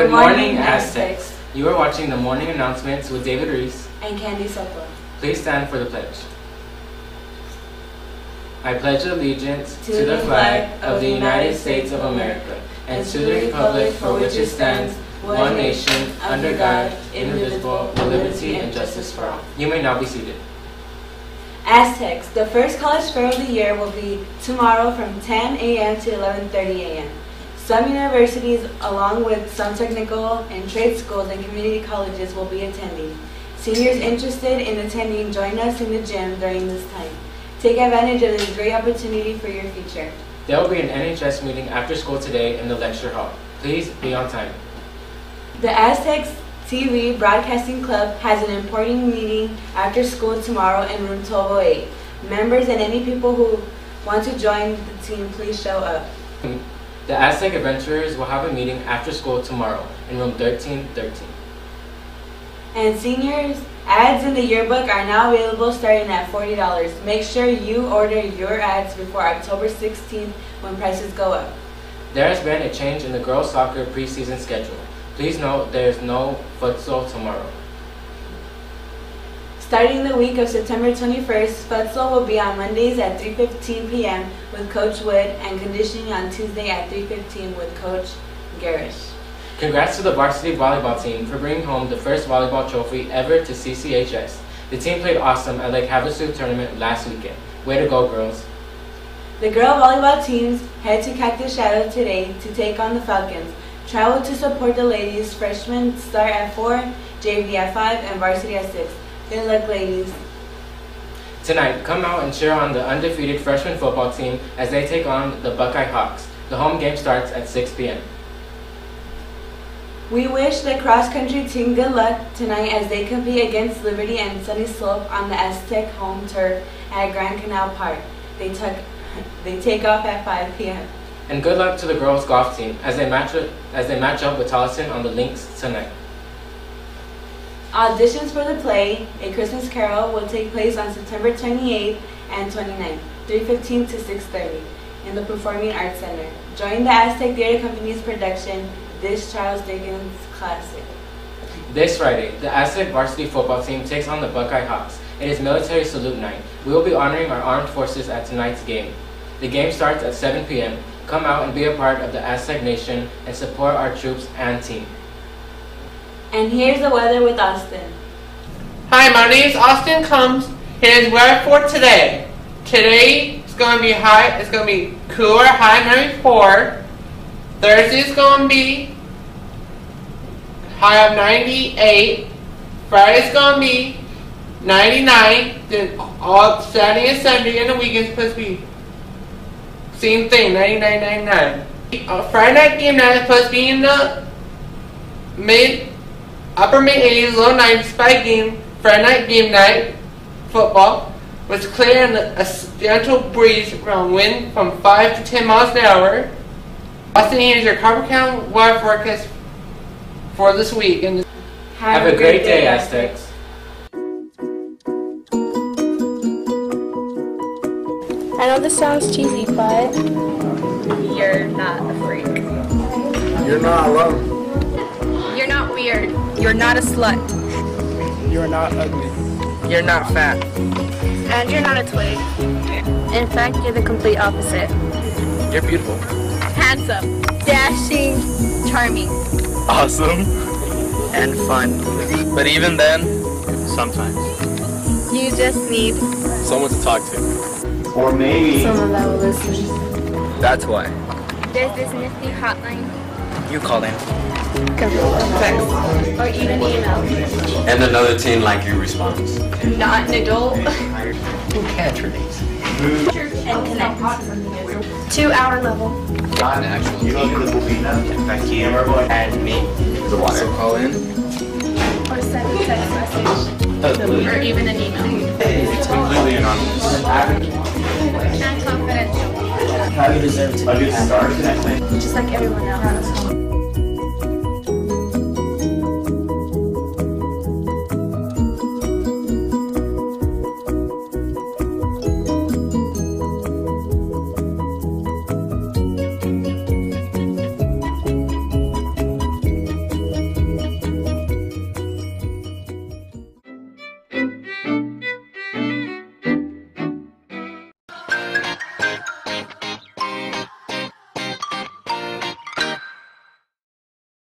Good morning, Aztecs. You are watching the morning announcements with David Reese and Candy Soto. Please stand for the pledge. I pledge allegiance to, to the flag of the United States of America and to the republic for which it stands, one nation, under God, indivisible, with liberty and justice for all. You may now be seated. Aztecs, the first college fair of the year will be tomorrow from 10 a.m. to 11.30 a.m. Some universities, along with some technical and trade schools and community colleges, will be attending. Seniors interested in attending, join us in the gym during this time. Take advantage of this great opportunity for your future. There will be an NHS meeting after school today in the lecture hall. Please be on time. The Aztecs TV Broadcasting Club has an important meeting after school tomorrow in room 1208. Members and any people who want to join the team, please show up. The Aztec Adventurers will have a meeting after school tomorrow in room 1313. And seniors, ads in the yearbook are now available starting at $40. Make sure you order your ads before October 16th when prices go up. There has been a change in the girls soccer preseason schedule. Please note there is no futsal tomorrow. Starting the week of September 21st, futsal will be on Mondays at 3.15 p.m. with Coach Wood and conditioning on Tuesday at 3.15 with Coach Garish. Congrats to the varsity volleyball team for bringing home the first volleyball trophy ever to CCHS. The team played awesome at Lake Havasu tournament last weekend. Way to go, girls. The girl volleyball teams head to Cactus Shadow today to take on the Falcons. Travel to support the ladies. Freshmen start at 4, JV at 5, and varsity at 6. Good luck, ladies. Tonight, come out and cheer on the undefeated freshman football team as they take on the Buckeye Hawks. The home game starts at 6 p.m. We wish the cross-country team good luck tonight as they compete against Liberty and Sunnyslope on the Aztec home turf at Grand Canal Park. They, took, they take off at 5 p.m. And good luck to the girls golf team as they match up, as they match up with Tolleson on the links tonight. Auditions for the play, A Christmas Carol, will take place on September 28th and 29th, 3.15 to 6.30 in the Performing Arts Center. Join the Aztec Theater Company's production this Charles Dickens Classic. This Friday, the Aztec varsity football team takes on the Buckeye Hawks. It is military salute night. We will be honoring our armed forces at tonight's game. The game starts at 7 p.m. Come out and be a part of the Aztec Nation and support our troops and team. And here's the weather with Austin. Hi, my name is Austin Combs. Here's weather for today. Today it's going to be high. It's going to be cooler, high 94. Thursday is going to be high of 98. Friday is going to be 99. Then all Saturday and Sunday and the weekend's supposed to be same thing, 99, 99. Uh, Friday night game night is supposed to be in the mid, upper mid 80s, low 90s spike game. Friday night game night football was clear and a gentle breeze from wind from 5 to 10 miles an hour. Austin, here's your Copper Canyon weather forecast for this week. And have, have a great, great day, Aztecs. I know this sounds cheesy, but you're not a freak. You're not alone. You're not weird. You're not a slut. You're not ugly. You're not fat. And you're not a twig. In fact, you're the complete opposite. You're beautiful handsome, dashing, charming, awesome, and fun. But even then, sometimes. You just need someone to talk to. Or maybe someone that will listen. That's why. There's this nifty hotline. You call in. Text. Or even email. And another teen like you responds. Not an adult. Who can't relate? And connect. Two hour level not an actual You know the Bobina, Becky, and me. The water. So call in. Or send a text message. or even an email. It's completely anonymous. Confidential. You deserve to be Just like everyone else.